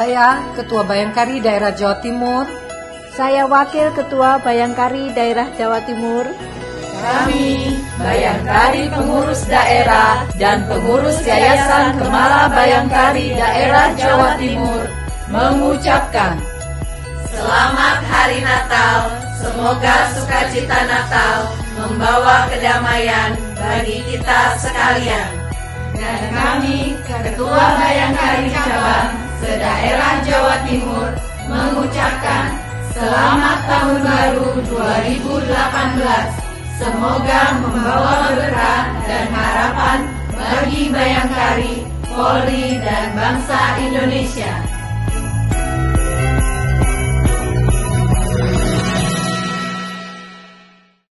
Saya Ketua Bayangkari Daerah Jawa Timur. Saya Wakil Ketua Bayangkari Daerah Jawa Timur. Kami, Bayangkari Pengurus Daerah dan Pengurus Yayasan Kemala Bayangkari Daerah Jawa Timur, mengucapkan Selamat Hari Natal, semoga sukacita Natal membawa kedamaian bagi kita sekalian. Dan kami, Ketua Bayangkari Cabang Selamat Tahun Baru 2018. Semoga membawa berkah dan harapan bagi Bayangkari, Polri, dan bangsa Indonesia.